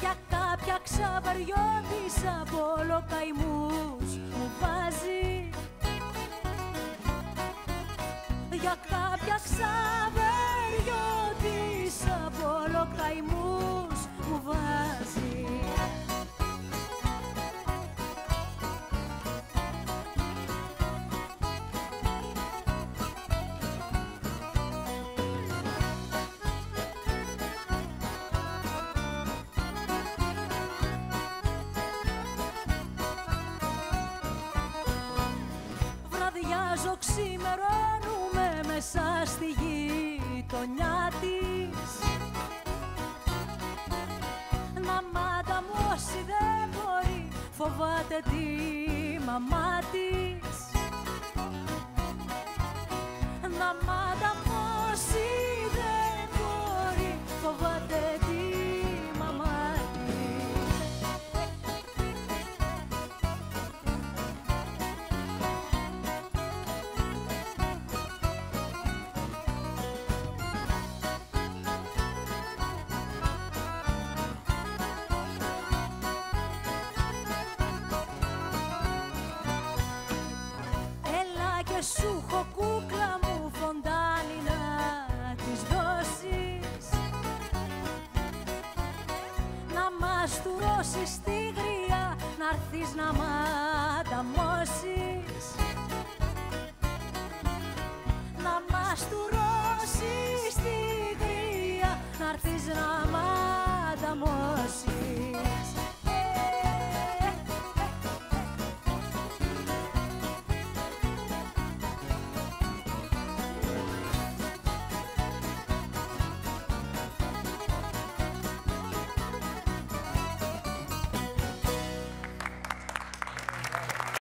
Για κάποια ξαβαριώτησα από όλο καημούς μου βάζει. Για κάποια ξαβαριώτησα από όλο καημούς Βραδιάζω, ξημερώνουμε μέσα στη γειτονιά της. Να μάτα μου όσοι δεν μπορεί φοβάται τη μαμά της και σου έχω κούκλα μου φωντάνι να της δώσεις. Να μαστουρώσεις τη γριά, να'ρθείς να μ'